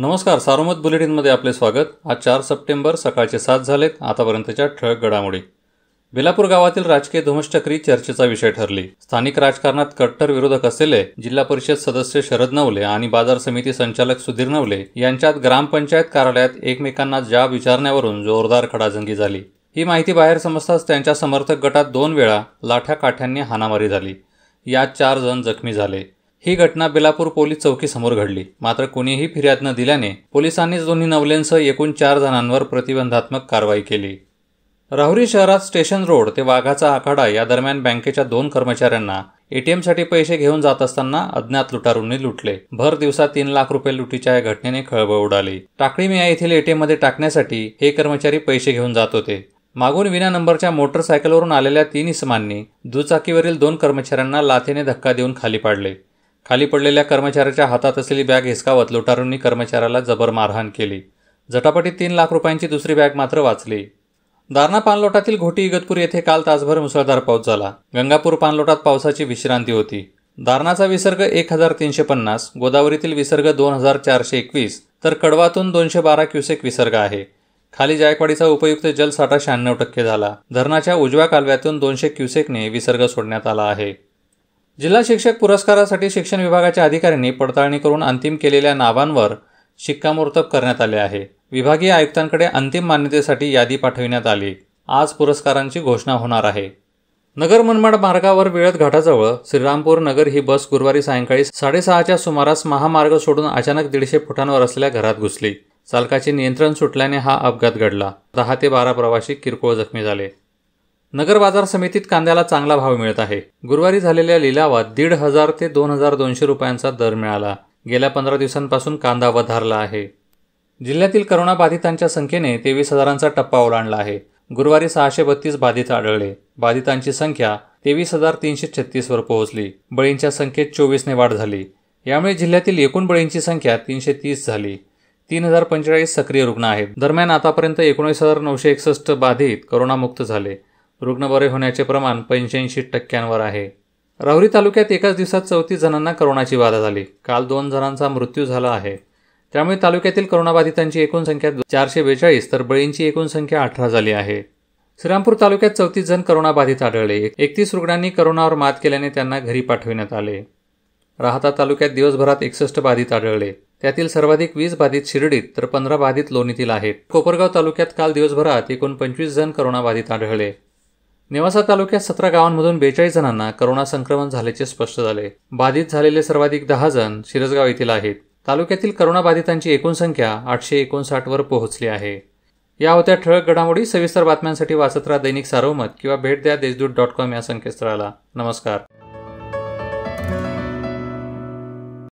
नमस्कार सारोमत बुलेटिनमध्ये आपले स्वागत. आज चार सप्टेंबर सकाळचे सात झालेत आतापर्यंतच्या ठळक घडामोडी. बेलापूर गावातील राजकीय धुमश्चक्री चर्चेचा विषय ठरली. स्थानिक राजकारणात कट्टर विरोधक असलेले जिल्हा परिषद सदस्य शरद नवले आणि बाजार समिती संचालक सुधीर नवले यांच्यात ग्रामपंचायत कार्यालयात एकमेकांना जाब विचारण्यावरून जोरदार खडाजंगी झाली. ही माहिती बाहेर समजताच त्यांच्या समर्थक गटात दोन वेळा लाठ्या काठ्यांनी हाणामारी झाली. यात चार जण जखमी झाले. ही घटना बेलापूर पोलीस चौकीसमोर घडली. मात्र कोणीही फिर्याद न दिल्याने पोलिसांनीच दोन्ही नवलेंसह एकूण चार जणांवर प्रतिबंधात्मक कारवाई केली. राहुरी शहरात स्टेशन रोड ते वाघाचा आखाडा या दरम्यान बँकेच्या दोन कर्मचाऱ्यांना एटीएमसाठी पैसे घेऊन जात असताना अज्ञात लुटारूंनी लुटले. भर दिवसात तीन लाख रुपये लुटीच्या या घटनेने खळबळ उडाली. टाकळी मिया येथील एटीएममध्ये टाकण्यासाठी हे कर्मचारी पैसे घेऊन जात होते. मागून विना नंबरच्या मोटरसायकलवरून आलेल्या तीन इसमांनी दुचाकीवरील दोन कर्मचाऱ्यांना लाथेने धक्का देऊन खाली पाडले. खाली पडलेल्या कर्मचाऱ्याच्या हातात असलेली बॅग हिसकावत लुटारूंनी कर्मचाऱ्याला जबर मारहाण केली. झटापटीत तीन लाख रुपयांची दुसरी बॅग मात्र वाचली. दारणा पानलोटातील घोटी इगतपूर येथे काल तासभर मुसळधार पाऊस झाला. गंगापूर पानलोटात पावसाची विश्रांती होती. दारणाचा विसर्ग एक हजार तीनशे पन्नास गोदावरीतील विसर्ग दोन हजार चारशे एकवीस तर कडवातून दोनशे बारा क्युसेक विसर्ग आहे. खाली जायकवाडीचा उपयुक्त जलसाठा शहाण्णव टक्के झाला. धरणाच्या उजव्या कालव्यातून दोनशे क्युसेकने विसर्ग सोडण्यात आला आहे. जिल्हा शिक्षक पुरस्कारासाठी शिक्षण विभागाच्या अधिकाऱ्यांनी पडताळणी करून अंतिम केलेल्या नावांवर शिक्कामोर्तब करण्यात आले आहे. विभागीय आयुक्तांकडे अंतिम मान्यतेसाठी यादी पाठविण्यात आली. आज पुरस्कारांची घोषणा होणार आहे. नगर मनमाड मार्गावर वेळत घाटाजवळ श्रीरामपूर नगर ही बस गुरुवारी सायंकाळी साडेसहाच्या सुमारास महामार्ग सोडून अचानक दीडशे फुटांवर असलेल्या घरात घुसली. चालकाचे नियंत्रण सुटल्याने हा अपघात घडला. दहा ते बारा प्रवासी किरकोळ जखमी झाले. नगर बाजार समितीत कांद्याला चांगला भाव मिळत आहे. गुरुवारी झालेल्या लिलावात दीड हजार ते दोन हजार दोनशे रुपयांचा दर मिळाला. गेल्या पंधरा दिवसांपासून कांदा वधारला आहे. जिल्ह्यातील करोनाबाधितांच्या संख्येने तेवीस हजारांचा टप्पा ओलांडला आहे. गुरुवारी सहाशे बत्तीस बाधित आढळले. बाधितांची संख्या तेवीस हजार तीनशे छत्तीसवर पोहोचली. बळींच्या संख्येत चोवीसने वाढ झाली. यामुळे जिल्ह्यातील एकूण बळींची संख्या तीनशे तीस झाली. तीन हजार पंचेचाळीस सक्रिय रुग्ण आहेत. दरम्यान आतापर्यंत एकोणीस हजार नऊशे एकसष्ट बाधित करोनामुक्त झाले. रुग्ण बरे होण्याचे प्रमाण पंच्याऐंशी टक्क्यांवर आहे. राहुरी तालुक्यात एकाच दिवसात चौतीस जणांना करोनाची बाधा झाली. काल दोन जणांचा मृत्यू झाला आहे. त्यामुळे तालुक्यातील करोनाबाधितांची एकूण संख्या चारशे बेचाळीस तर बळींची एकूण संख्या अठरा झाली आहे. श्रीरामपूर तालुक्यात चौतीस जण करोनाबाधित आढळले. एकतीस रुग्णांनी करोनावर मात केल्याने त्यांना घरी पाठविण्यात आले. राहता तालुक्यात दिवसभरात एकसष्ट बाधित आढळले. त्यातील सर्वाधिक वीस बाधित शिर्डीत तर पंधरा बाधित लोणीतील आहेत. कोपरगाव तालुक्यात काल दिवसभरात एकूण पंचवीस जण करोनाबाधित आढळले. नेवासा तालुक्यात सतरा गावांमधून बेचाळीस जणांना करोना संक्रमण झाल्याचे स्पष्ट झाले. बाधित झालेले सर्वाधिक दहा जण शिरसगाव येथील आहेत. तालुक्यातील करोनाबाधितांची एकूण संख्या आठशे एकोणसाठवर पोहोचली आहे. या होत्या ठळक घडामोडी सविस्तर बातम्यांसाठी वाचत राहा दैनिक सारोमत किंवा भेट द्या देशदूत डॉट कॉम या संकेतस्थळाला. नमस्कार.